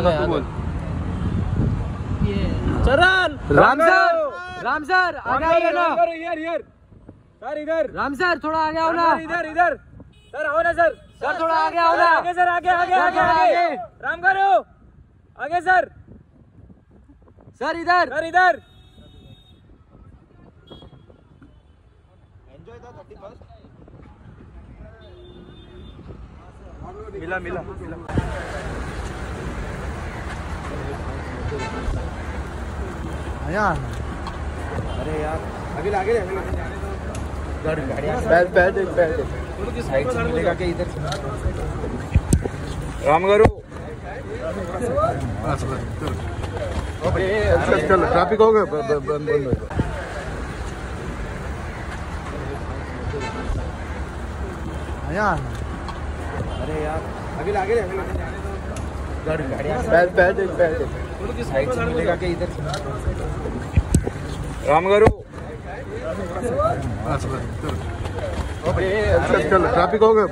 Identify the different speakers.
Speaker 1: बोल.
Speaker 2: चरण
Speaker 3: Ram. Sir. Ram sir. आगे आओ ना.
Speaker 2: इधर इधर. सर इधर.
Speaker 3: राम सर थोड़ा आगे आओ ना.
Speaker 2: इधर इधर. सर आओ ना सर.
Speaker 3: सर थोड़ा आगे आओ ना.
Speaker 2: आगे सर आगे आगे आगे आगे.
Speaker 3: आगे।
Speaker 2: राम करो. आगे सर.
Speaker 3: सर इधर.
Speaker 2: सर इधर.
Speaker 1: मिला मिला मिला.
Speaker 2: अरे यार आगे आगे
Speaker 1: गाड़ी बैठ बैठ बैठ
Speaker 2: साइड से मिलेगा कि इधर
Speaker 1: राम करो
Speaker 4: चल ट्रैफ़िक हो गया बंद बंद हो गया।
Speaker 2: अरे यार आगे आगे
Speaker 1: गाड़ी बैठ बैठ। बैठ
Speaker 2: साइड से मिलेगा कि इधर
Speaker 1: राम
Speaker 4: चल ट्रैफ़िक हो गया।